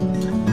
Música